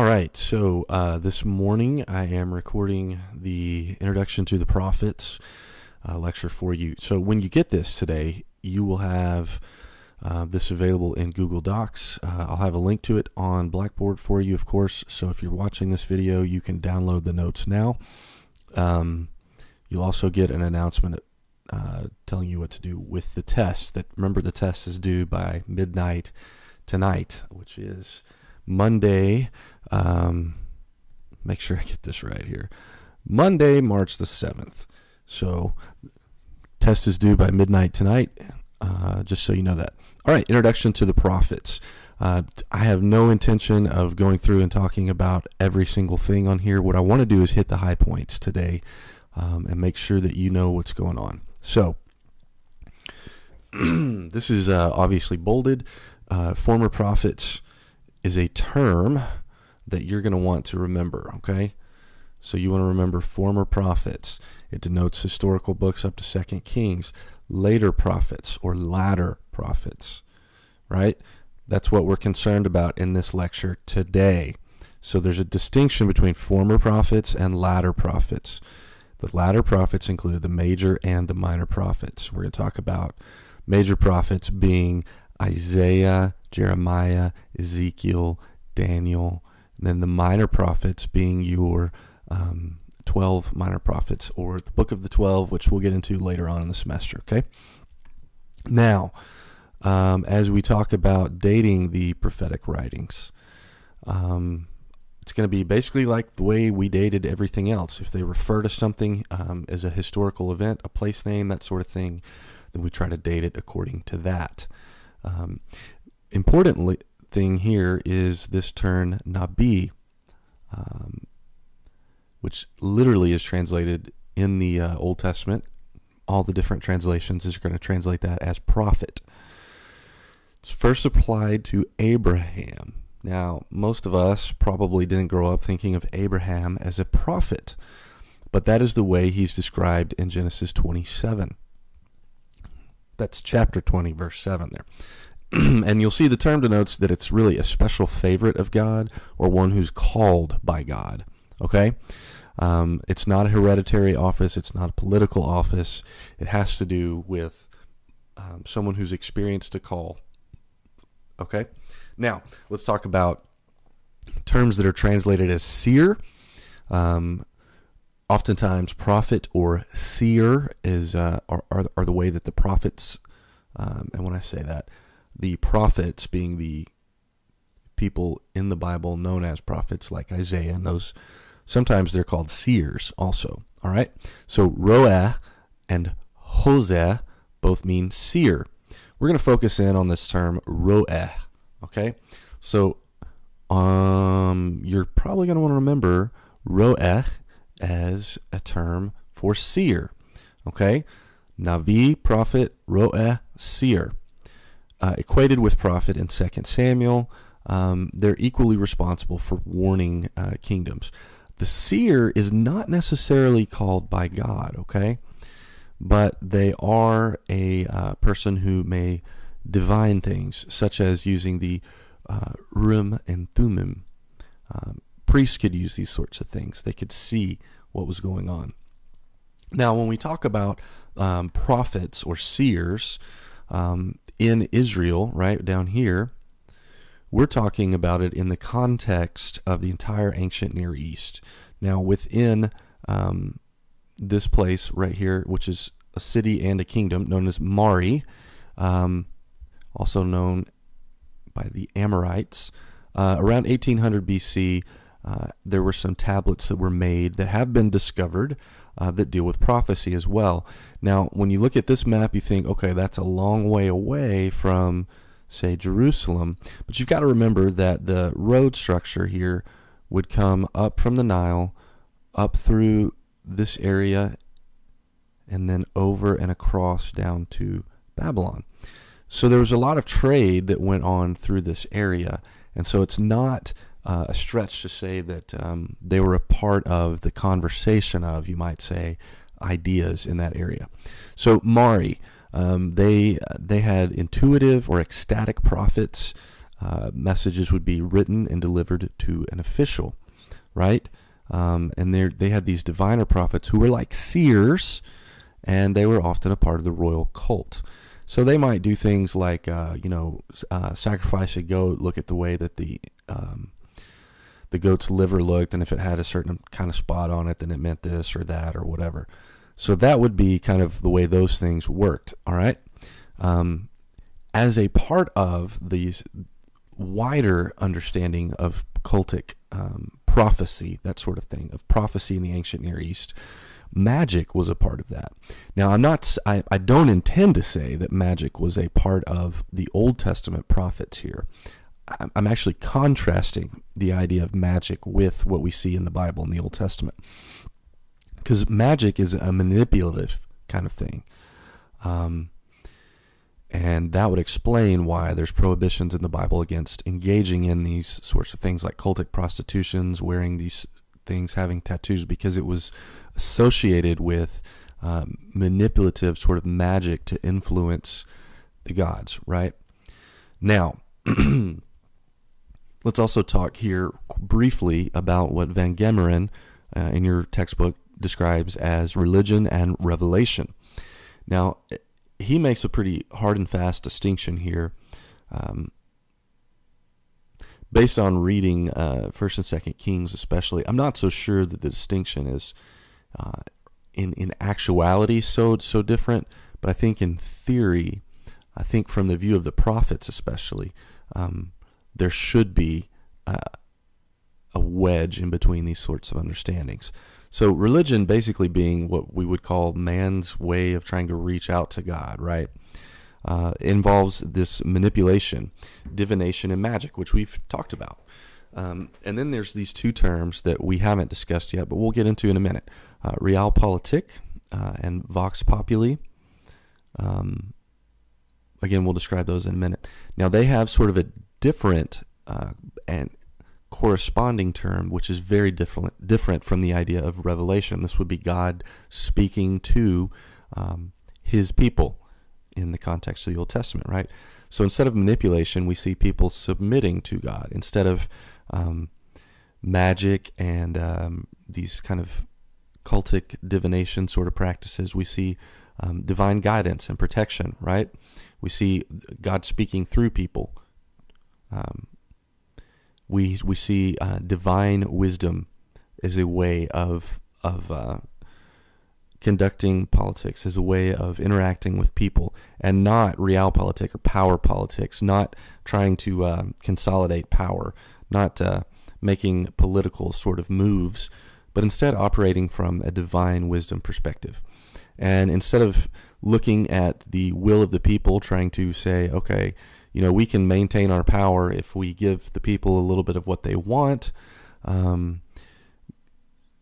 All right, so uh, this morning I am recording the Introduction to the Prophets uh, lecture for you. So when you get this today, you will have uh, this available in Google Docs. Uh, I'll have a link to it on Blackboard for you, of course. So if you're watching this video, you can download the notes now. Um, you'll also get an announcement uh, telling you what to do with the test. That remember the test is due by midnight tonight, which is Monday. Um, make sure I get this right here. Monday, March the 7th. So, test is due by midnight tonight, uh, just so you know that. All right, introduction to the prophets. Uh, I have no intention of going through and talking about every single thing on here. What I want to do is hit the high points today um, and make sure that you know what's going on. So, this is uh, obviously bolded. Uh, former prophets is a term that you're going to want to remember, okay? So you want to remember former prophets. It denotes historical books up to Second Kings, later prophets or latter prophets, right? That's what we're concerned about in this lecture today. So there's a distinction between former prophets and latter prophets. The latter prophets include the major and the minor prophets. We're going to talk about major prophets being Isaiah, Jeremiah, Ezekiel, Daniel, then the minor prophets being your um, 12 minor prophets or the book of the 12, which we'll get into later on in the semester. Okay. Now, um, as we talk about dating the prophetic writings, um, it's going to be basically like the way we dated everything else. If they refer to something um, as a historical event, a place name, that sort of thing, then we try to date it according to that. Um, importantly, thing here is this term nabi, um, which literally is translated in the uh, Old Testament. All the different translations is going to translate that as prophet. It's first applied to Abraham. Now, most of us probably didn't grow up thinking of Abraham as a prophet, but that is the way he's described in Genesis 27. That's chapter 20, verse 7 there. and you'll see the term denotes that it's really a special favorite of God or one who's called by God. Okay? Um, it's not a hereditary office, it's not a political office. It has to do with um, someone who's experienced a call. Okay? Now, let's talk about terms that are translated as seer. Um, oftentimes, prophet or seer is uh, are, are, are the way that the prophets, um, and when I say that, the prophets being the people in the Bible known as prophets like Isaiah and those sometimes they're called seers also. All right. So Roeh and Hozeh both mean seer. We're going to focus in on this term Roeh. Okay. So um, you're probably going to want to remember Roeh as a term for seer. Okay. Navi, prophet, Roeh, seer uh, equated with prophet in 2 Samuel. Um, they're equally responsible for warning uh, kingdoms. The seer is not necessarily called by God, okay? But they are a uh, person who may divine things, such as using the uh, Urim and Thummim. Um, priests could use these sorts of things. They could see what was going on. Now, when we talk about um, prophets or seers, um, in Israel, right down here, we're talking about it in the context of the entire ancient Near East. Now, within um, this place right here, which is a city and a kingdom known as Mari, um, also known by the Amorites, uh, around 1800 BC, uh, there were some tablets that were made that have been discovered uh, that deal with prophecy as well. Now, when you look at this map, you think, okay, that's a long way away from, say, Jerusalem. But you've got to remember that the road structure here would come up from the Nile, up through this area, and then over and across down to Babylon. So there was a lot of trade that went on through this area. And so it's not uh, a stretch to say that um, they were a part of the conversation of, you might say, ideas in that area. So Mari, um, they they had intuitive or ecstatic prophets. uh, messages would be written and delivered to an official, right? Um, and they they had these diviner prophets who were like seers, and they were often a part of the royal cult. So they might do things like, uh, you know, uh, sacrifice a goat, look at the way that the um, the goat's liver looked, and if it had a certain kind of spot on it, then it meant this or that or whatever. So that would be kind of the way those things worked. All right. Um, as a part of these wider understanding of cultic um, prophecy, that sort of thing, of prophecy in the ancient Near East, magic was a part of that. Now, I'm not, I, I don't intend to say that magic was a part of the Old Testament prophets here. I'm actually contrasting the idea of magic with what we see in the Bible in the Old Testament. Because magic is a manipulative kind of thing. Um, and that would explain why there's prohibitions in the Bible against engaging in these sorts of things like cultic prostitutions, wearing these things, having tattoos, because it was associated with um, manipulative sort of magic to influence the gods, right? Now, let's also talk here briefly about what Van Gemeren uh, in your textbook describes as religion and revelation. Now, he makes a pretty hard and fast distinction here, um, based on reading uh, First and Second Kings, especially. I'm not so sure that the distinction is uh, in in actuality so so different, but I think in theory, I think from the view of the prophets, especially, um, there should be uh, a wedge in between these sorts of understandings. So religion basically being what we would call man's way of trying to reach out to God, right? Uh, involves this manipulation, divination, and magic, which we've talked about. Um, and then there's these two terms that we haven't discussed yet, but we'll get into in a minute: uh, realpolitik uh, and vox populi. Um, again, we'll describe those in a minute. Now they have sort of a different uh, and corresponding term, which is very different different from the idea of revelation. This would be God speaking to um, His people in the context of the Old Testament, right? So instead of manipulation, we see people submitting to God instead of um, magic and um, these kind of cultic divination sort of practices. We see um, divine guidance and protection, right? We see God speaking through people. Um, we we see uh, divine wisdom as a way of of uh, conducting politics, as a way of interacting with people, and not realpolitik or power politics, not trying to uh, consolidate power, not uh, making political sort of moves, but instead operating from a divine wisdom perspective. And instead of looking at the will of the people, trying to say, okay, you know, we can maintain our power if we give the people a little bit of what they want. Um,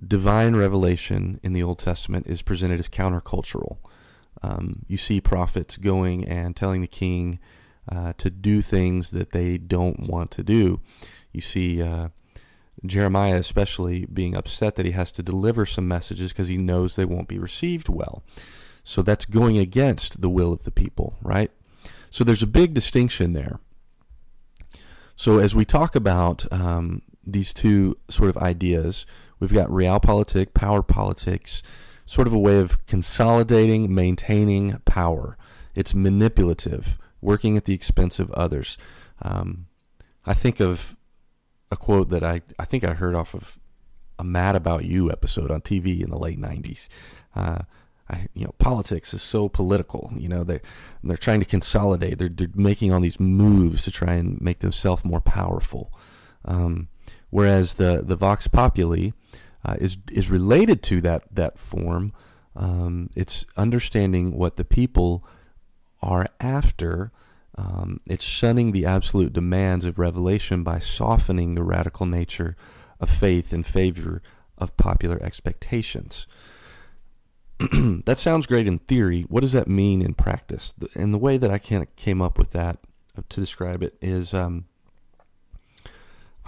divine revelation in the Old Testament is presented as countercultural. Um, you see prophets going and telling the king uh, to do things that they don't want to do. You see uh, Jeremiah, especially, being upset that he has to deliver some messages because he knows they won't be received well. So that's going against the will of the people, right? So there's a big distinction there. So as we talk about um, these two sort of ideas, we've got realpolitik, power politics, sort of a way of consolidating, maintaining power. It's manipulative, working at the expense of others. Um, I think of a quote that I, I think I heard off of a Mad About You episode on TV in the late 90s. Uh, I, you know, politics is so political. You know, they they're trying to consolidate. They're they're making all these moves to try and make themselves more powerful. Um, whereas the the vox populi uh, is is related to that that form. Um, it's understanding what the people are after. Um, it's shunning the absolute demands of revelation by softening the radical nature of faith in favor of popular expectations. that sounds great in theory. What does that mean in practice? And the way that I kind of came up with that uh, to describe it is, um,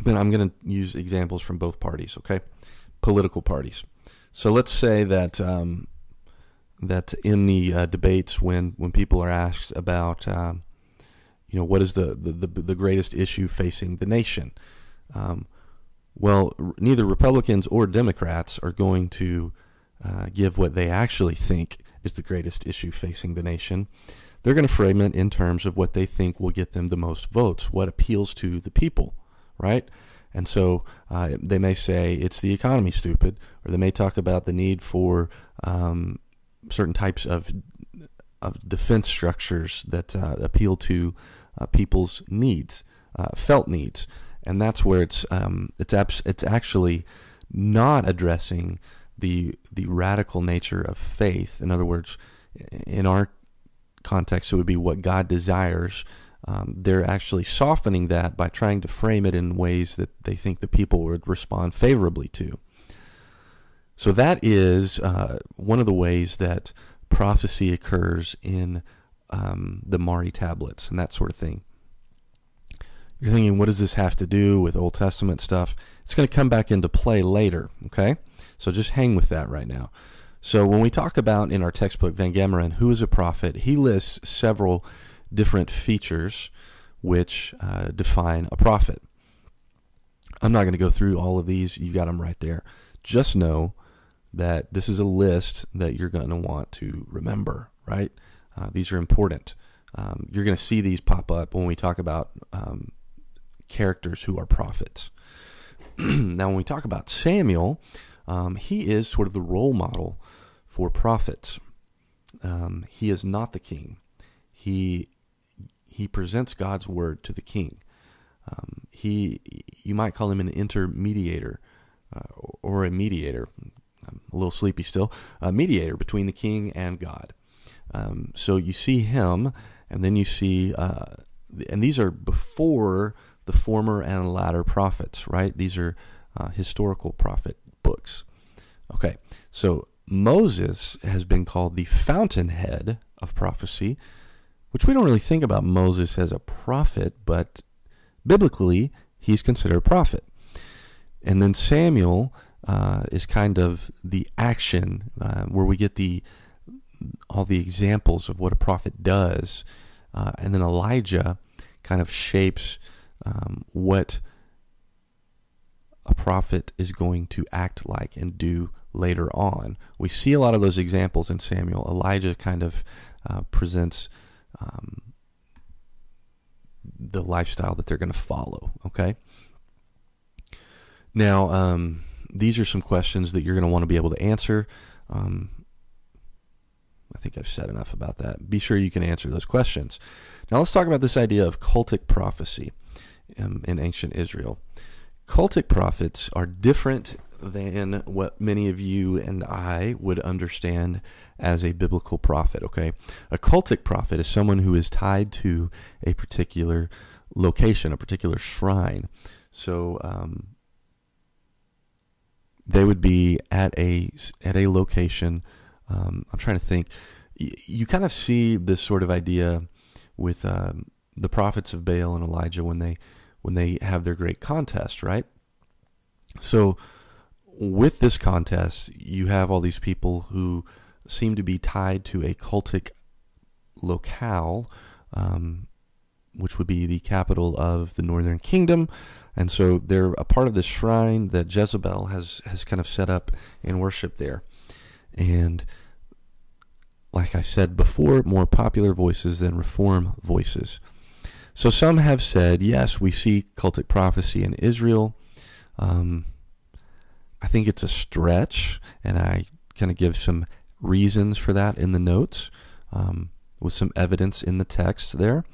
I'm going to use examples from both parties. Okay, political parties. So let's say that um, that in the uh, debates, when when people are asked about, um, you know, what is the, the, the, the greatest issue facing the nation? Um, well, neither Republicans or Democrats are going to uh, give what they actually think is the greatest issue facing the nation. They're going to frame it in terms of what they think will get them the most votes, what appeals to the people, right? And so uh, they may say it's the economy, stupid, or they may talk about the need for um, certain types of of defense structures that uh, appeal to uh, people's needs, uh, felt needs, and that's where it's um, it's abs- it's actually not addressing the the radical nature of faith. In other words, in our context, it would be what God desires. Um, they're actually softening that by trying to frame it in ways that they think the people would respond favorably to. So that is uh, one of the ways that prophecy occurs in um, the Mari tablets and that sort of thing. You're thinking, what does this have to do with Old Testament stuff? It's going to come back into play later, okay? So just hang with that right now. So when we talk about in our textbook Van Gemeren who is a prophet, he lists several different features which uh, define a prophet. I'm not going to go through all of these. You got them right there. Just know that this is a list that you're going to want to remember, right? Uh, these are important. Um, you're going to see these pop up when we talk about um, characters who are prophets. now, when we talk about Samuel, um, he is sort of the role model for prophets. Um, he is not the king. He he presents God's word to the king. Um, he you might call him an intermediator uh, or a mediator. I'm a little sleepy still. A mediator between the king and God. Um, so you see him, and then you see, uh, and these are before the former and latter prophets, right? These are uh, historical prophet books. Okay, so Moses has been called the fountainhead of prophecy, which we don't really think about Moses as a prophet, but biblically, he's considered a prophet. And then Samuel uh, is kind of the action uh, where we get the all the examples of what a prophet does, uh, and then Elijah kind of shapes um, what a prophet is going to act like and do later on. We see a lot of those examples in Samuel. Elijah kind of uh, presents um, the lifestyle that they're going to follow. Okay. Now, um, these are some questions that you're going to want to be able to answer. Um, I think I've said enough about that. Be sure you can answer those questions. Now, let's talk about this idea of cultic prophecy um, in ancient Israel. Cultic prophets are different than what many of you and I would understand as a biblical prophet, okay? A cultic prophet is someone who is tied to a particular location, a particular shrine. So um, they would be at a at a location. Um, I'm trying to think. You, kind of see this sort of idea with um, the prophets of Baal and Elijah when they when they have their great contest, right? So with this contest, you have all these people who seem to be tied to a cultic locale, um, which would be the capital of the northern kingdom. And so they're a part of this shrine that Jezebel has, has kind of set up and worship there. And like I said before, more popular voices than reform voices. So some have said, yes, we see cultic prophecy in Israel. Um, I think it's a stretch, and I kind of give some reasons for that in the notes um, with some evidence in the text there.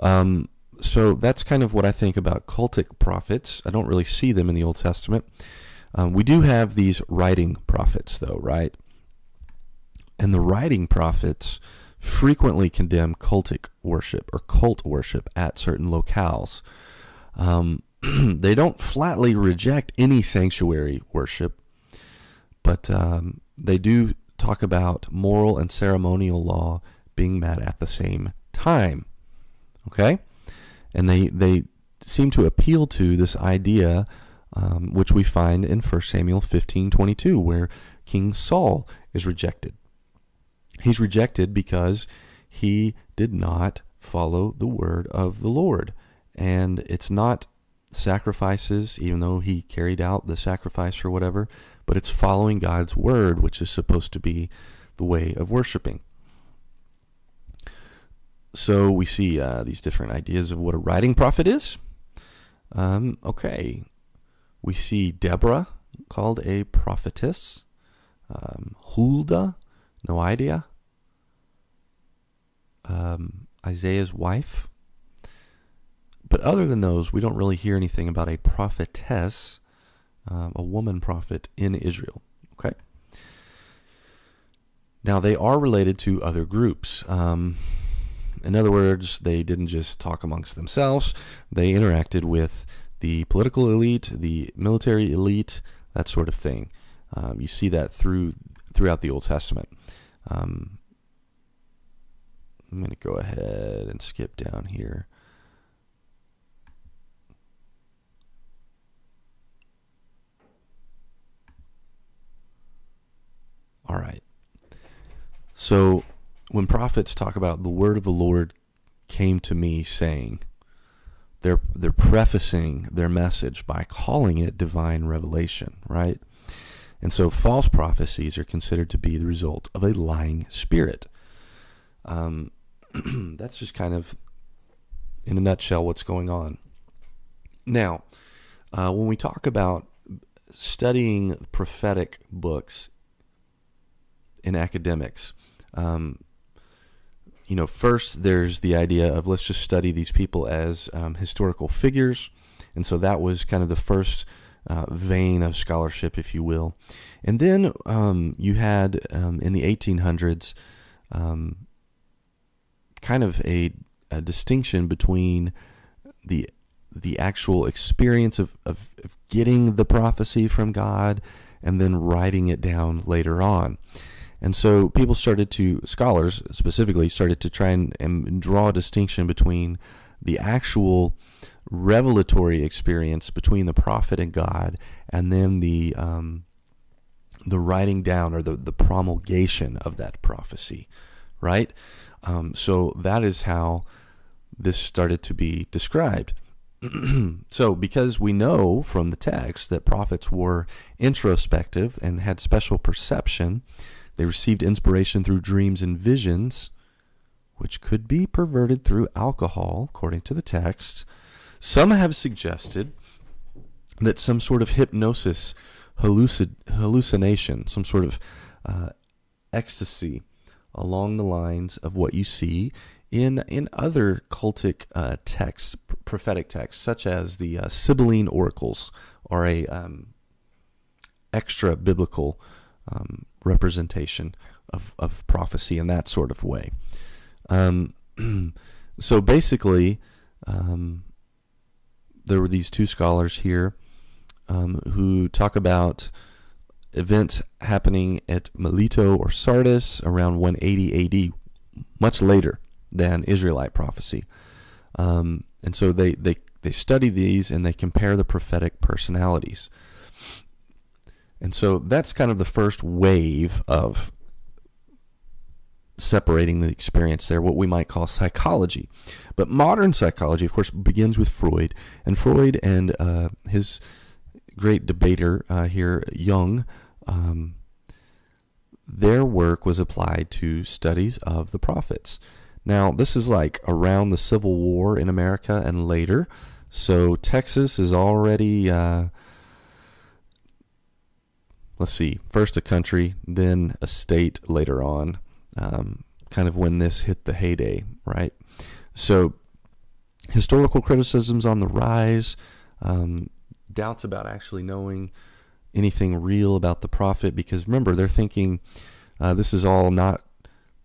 Um, so that's kind of what I think about cultic prophets. I don't really see them in the Old Testament. Um, we do have these writing prophets, though, right? And the writing prophets frequently condemn cultic worship or cult worship at certain locales. Um, they don't flatly reject any sanctuary worship, but um, they do talk about moral and ceremonial law being met at the same time. Okay? And they, they seem to appeal to this idea, um, which we find in 1 Samuel 15 22, where King Saul is rejected. He's rejected because he did not follow the word of the Lord. And it's not sacrifices, even though he carried out the sacrifice or whatever, but it's following God's word, which is supposed to be the way of worshiping. So we see uh, these different ideas of what a writing prophet is. Um, okay, we see Deborah called a prophetess, um, Huldah, no idea, um, Isaiah's wife. But other than those, we don't really hear anything about a prophetess, um, a woman prophet in Israel. Okay. Now they are related to other groups. Um, in other words, they didn't just talk amongst themselves, they interacted with the political elite, the military elite, that sort of thing. Um, you see that through throughout the Old Testament. Um, I'm going to go ahead and skip down here. All right. So when prophets talk about the word of the Lord came to me saying, they're they're prefacing their message by calling it divine revelation, right? And so false prophecies are considered to be the result of a lying spirit. Um, that's just kind of, in a nutshell, what's going on. Now, uh, when we talk about studying prophetic books in academics, um, you know, first there's the idea of let's just study these people as um, historical figures. And so that was kind of the first uh, vein of scholarship, if you will. And then um, you had um, in the 1800s um, kind of a, a, distinction between the the actual experience of, of, of getting the prophecy from God and then writing it down later on. And so people started to, scholars specifically, started to try and, and draw a distinction between the actual revelatory experience between the prophet and God, and then the um, the writing down or the, the promulgation of that prophecy, right? Um, so that is how this started to be described. so, because we know from the text that prophets were introspective and had special perception, they received inspiration through dreams and visions, which could be perverted through alcohol, according to the text. Some have suggested that some sort of hypnosis, hallucin- hallucination, some sort of uh, ecstasy along the lines of what you see in in other cultic uh, texts, prophetic texts, such as the uh, Sibylline oracles, are a um, extra biblical um, representation of, of prophecy in that sort of way. Um, so basically, um, there were these two scholars here um, who talk about events happening at Melito or Sardis around 180 AD, much later than Israelite prophecy. Um, and so they, they, they study these and they compare the prophetic personalities. And so that's kind of the first wave of separating the experience there, what we might call psychology. But modern psychology, of course, begins with Freud. And Freud and uh, his great debater uh, here, Jung, um, their work was applied to studies of the prophets. Now, this is like around the Civil War in America and later. So Texas is already. Uh, let's see, first a country, then a state later on, um, kind of when this hit the heyday, right? So, historical criticisms on the rise, um, doubts about actually knowing anything real about the prophet, because remember, they're thinking uh, this is all not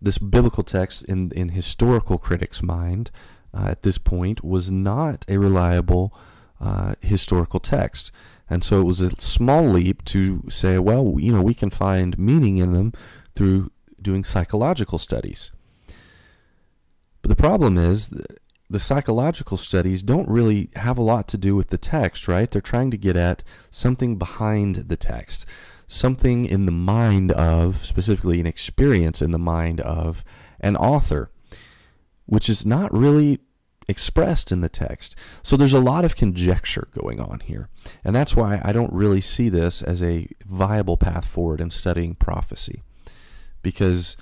this biblical text in in historical critics' mind uh, at this point was not a reliable uh, historical text. And so it was a small leap to say, well, you know, we can find meaning in them through doing psychological studies. But the problem is the psychological studies don't really have a lot to do with the text, right? They're trying to get at something behind the text, something in the mind of, specifically an experience in the mind of an author. which is not really expressed in the text. So there's a lot of conjecture going on here. And that's why I don't really see this as a viable path forward in studying prophecy. Because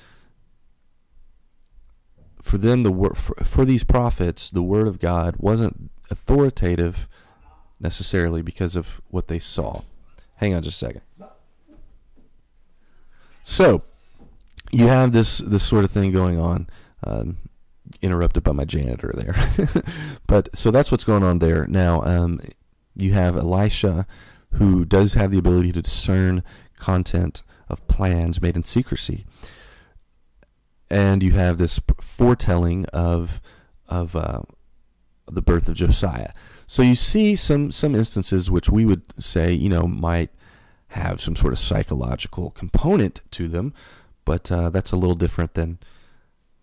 for them the word for, for these prophets, the word of God wasn't authoritative necessarily because of what they saw. Hang on just a second. So, you have this this sort of thing going on. Um, interrupted by my janitor there, but so that's what's going on there. Now, um, you have Elisha, who does have the ability to discern content of plans made in secrecy, and you have this foretelling of of uh, the birth of Josiah. So you see some some instances which we would say you know might have some sort of psychological component to them, but uh, that's a little different than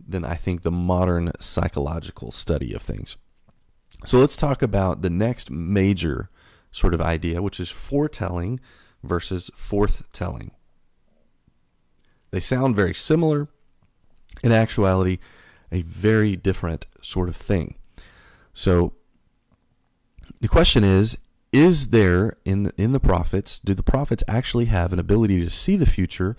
than I think the modern psychological study of things. So let's talk about the next major sort of idea, which is foretelling versus forthtelling. They sound very similar. In actuality, a very different sort of thing. So the question is is there in the, in the prophets do the prophets actually have an ability to see the future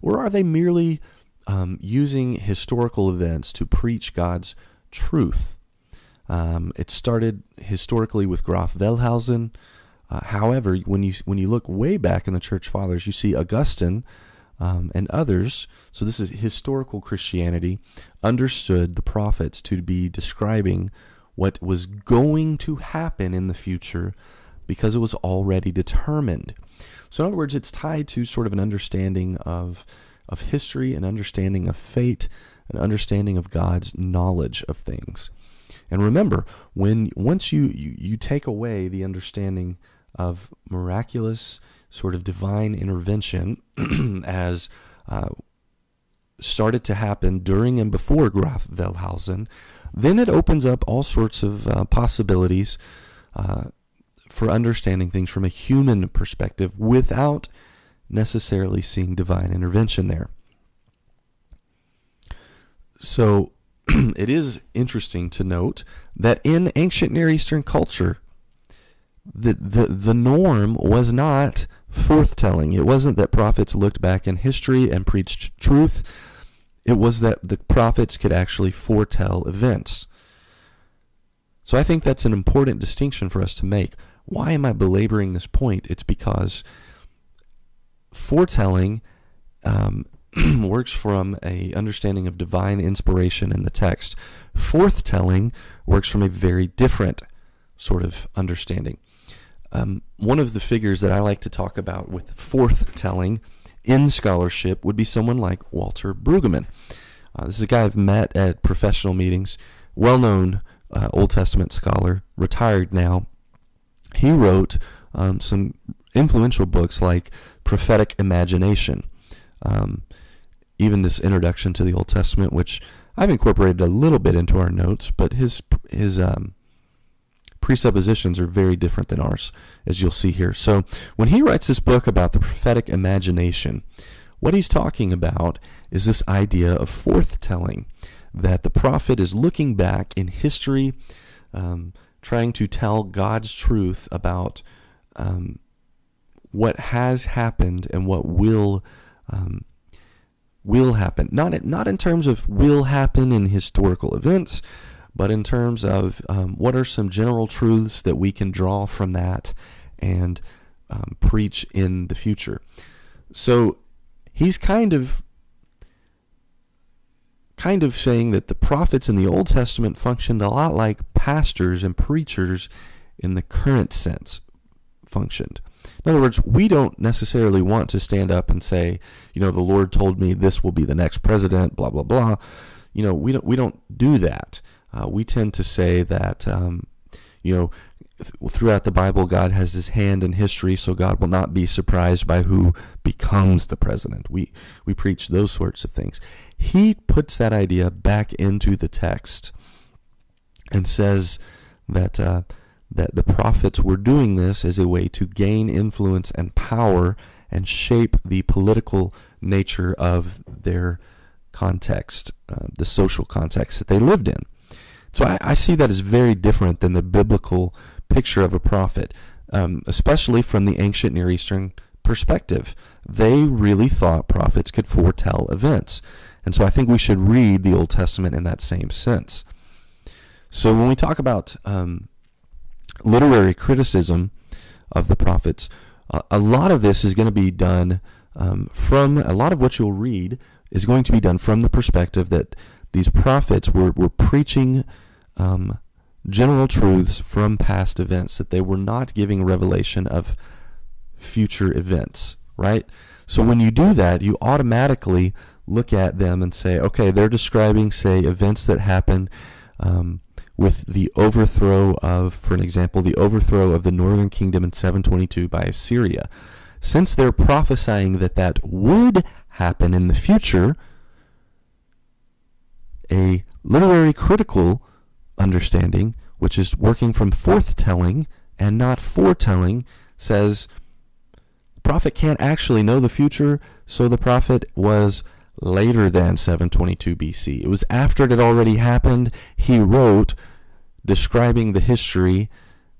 or are they merely um, using historical events to preach God's truth? Um, it started historically with Graf Wellhausen. Uh, however, when you when you look way back in the church fathers, you see Augustine um, and others. So this is historical Christianity understood the prophets to be describing what was going to happen in the future because it was already determined. So, in other words, it's tied to sort of an understanding of, of history, an understanding of fate, an understanding of God's knowledge of things. And remember, when once you, you, you take away the understanding of miraculous, sort of divine intervention as uh, started to happen during and before Graf Wellhausen, then it opens up all sorts of uh, possibilities uh, for understanding things from a human perspective without necessarily seeing divine intervention there. So it is interesting to note that in ancient Near Eastern culture, the, the, the norm was not forthtelling. It wasn't that prophets looked back in history and preached truth. It was that the prophets could actually foretell events. So I think that's an important distinction for us to make. Why am I belaboring this point? It's because foretelling um, works from a understanding of divine inspiration in the text. Forthtelling works from a very different sort of understanding. Um, one of the figures that I like to talk about with forthtelling in scholarship would be someone like Walter Brueggemann. Uh, this is a guy I've met at professional meetings, well known uh, Old Testament scholar, retired now. He wrote um, some influential books like Prophetic Imagination, um, even this introduction to the Old Testament, which I've incorporated a little bit into our notes, but his his um, presuppositions are very different than ours, as you'll see here. So when he writes this book about the prophetic imagination, what he's talking about is this idea of forthtelling, that the prophet is looking back in history, um, trying to tell God's truth about um, what has happened and what will um, will happen. Not not in terms of will happen in historical events, but in terms of um, what are some general truths that we can draw from that and um, preach in the future. So he's kind of kind of saying that the prophets in the Old Testament functioned a lot like pastors and preachers in the current sense functioned. In other words, we don't necessarily want to stand up and say, you know, the Lord told me this will be the next president, blah blah blah. You know, we don't we don't do that uh, we tend to say that, um, you know, throughout the Bible, God has his hand in history, so God will not be surprised by who becomes the president. We, we preach those sorts of things. He puts that idea back into the text and says that, uh, that the prophets were doing this as a way to gain influence and power and shape the political nature of their context, uh, the social context that they lived in. So I, I, see that as very different than the biblical picture of a prophet, um, especially from the ancient Near Eastern perspective. They really thought prophets could foretell events. And so I think we should read the Old Testament in that same sense. So when we talk about um, literary criticism of the prophets, uh, a lot of this is going to be done um, from, a lot of what you'll read is going to be done from the perspective that these prophets were, were preaching um, general truths from past events, that they were not giving revelation of future events, right? So when you do that, you automatically look at them and say, okay, they're describing, say, events that happen um, with the overthrow of, for an example, the overthrow of the northern kingdom in 722 by Assyria. Since they're prophesying that that would happen in the future, a literary critical understanding, which is working from forthtelling and not foretelling, says the prophet can't actually know the future, so the prophet was later than 722 BC. It was after it had already happened. He wrote describing the history,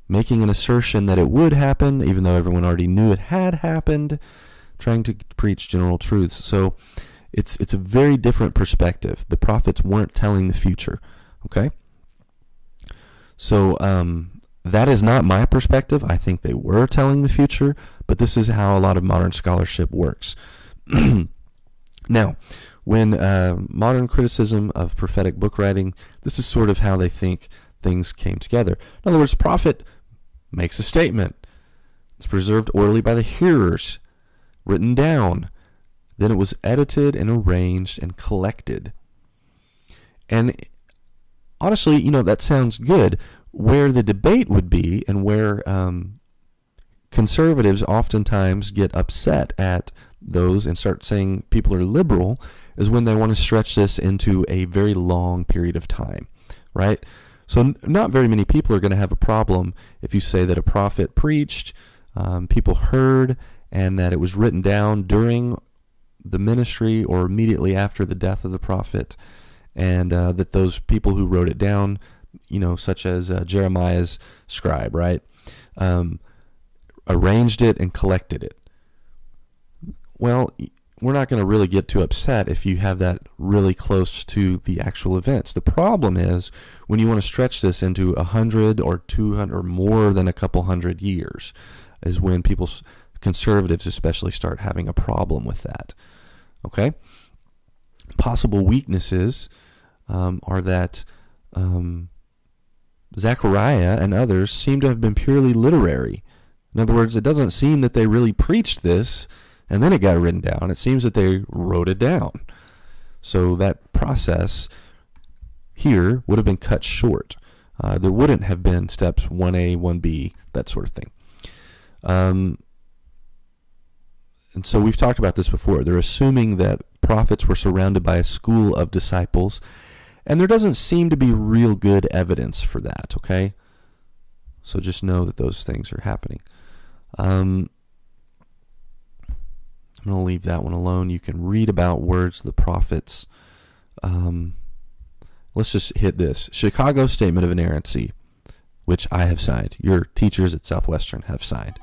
making an assertion that it would happen, even though everyone already knew it had happened, trying to preach general truths. So it's it's a very different perspective. The prophets weren't telling the future. Okay? So um, that is not my perspective. I think they were telling the future, but this is how a lot of modern scholarship works. Now, when uh, modern criticism of prophetic book writing, this is sort of how they think things came together. In other words, prophet makes a statement. It's preserved orally by the hearers, written down. Then it was edited and arranged and collected. And honestly, you know, that sounds good. Where the debate would be and where um, conservatives oftentimes get upset at those and start saying people are liberal is when they want to stretch this into a very long period of time, right? So, not very many people are going to have a problem if you say that a prophet preached, um, people heard, and that it was written down during the ministry or immediately after the death of the prophet, and uh, that those people who wrote it down, you know, such as uh, Jeremiah's scribe, right, um, arranged it and collected it. Well, we're not going to really get too upset if you have that really close to the actual events. The problem is when you want to stretch this into a hundred or two hundred or more than a couple hundred years, is when people, conservatives especially, start having a problem with that. Okay. Possible weaknesses um, are that um, Zechariah and others seem to have been purely literary. In other words, it doesn't seem that they really preached this and then it got written down. It seems that they wrote it down. So that process here would have been cut short. Uh, there wouldn't have been steps 1A, 1B, that sort of thing. Um, and so we've talked about this before. They're assuming that prophets were surrounded by a school of disciples, and there doesn't seem to be real good evidence for that, okay? So just know that those things are happening. Um, I'm going to leave that one alone. You can read about words of the prophets. Um, let's just hit this Chicago Statement of Inerrancy, which I have signed. Your teachers at Southwestern have signed.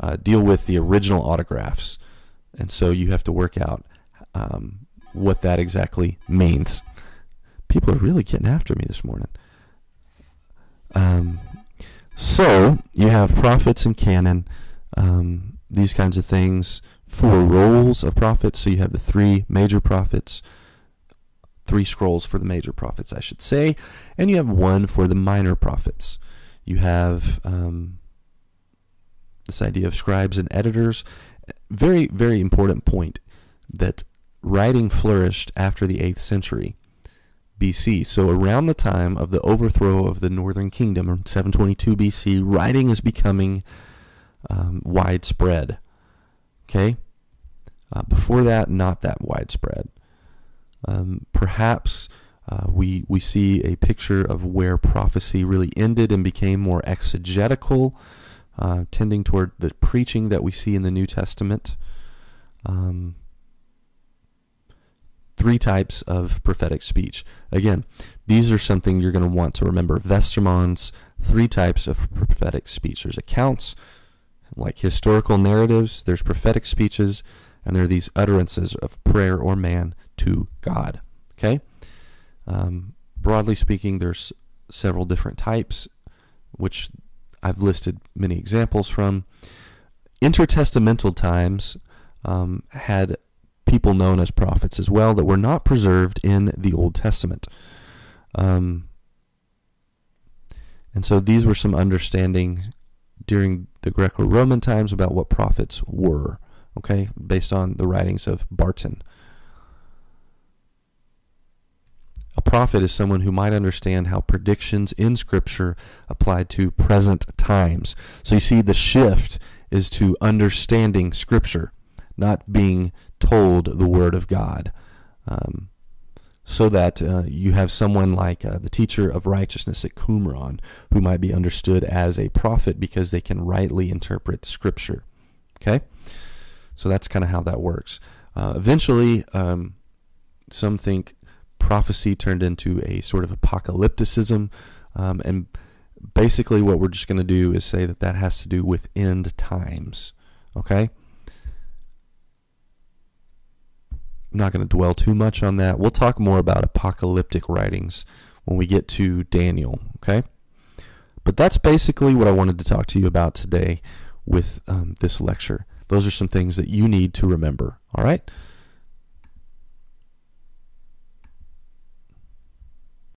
Uh, deal with the original autographs. And so you have to work out um, what that exactly means. People are really getting after me this morning. Um, so you have prophets and canon, um, these kinds of things four rolls of prophets. So you have the three major prophets, three scrolls for the major prophets, I should say, and you have one for the minor prophets. You have um, this idea of scribes and editors. Very, very important point that writing flourished after the 8th century BC. So around the time of the overthrow of the northern kingdom in 722 BC, writing is becoming um, widespread. Okay? Uh, before that, not that widespread. Um, perhaps uh, we, we see a picture of where prophecy really ended and became more exegetical, uh, tending toward the preaching that we see in the New Testament. Um, three types of prophetic speech. Again, these are something you're going to want to remember. Westermann's three types of prophetic speech. There's accounts, like historical narratives, there's prophetic speeches, and there are these utterances of prayer or man to God. Okay? Um, broadly speaking, there's several different types, which I've listed many examples from. Intertestamental times um, had people known as prophets as well that were not preserved in the Old Testament. Um, and so these were some understanding during the Greco Roman times about what prophets were, okay, based on the writings of Barton. A prophet is someone who might understand how predictions in Scripture apply to present times. So you see, the shift is to understanding Scripture, not being told the Word of God. Um, so that uh, you have someone like uh, the teacher of righteousness at Qumran who might be understood as a prophet because they can rightly interpret Scripture. Okay? So that's kind of how that works. Uh, eventually, um, some think prophecy turned into a sort of apocalypticism. Um, and basically, what we're just going to do is say that that has to do with end times. Okay? I'm not going to dwell too much on that. We'll talk more about apocalyptic writings when we get to Daniel, okay? But that's basically what I wanted to talk to you about today with um, this lecture. Those are some things that you need to remember, all right?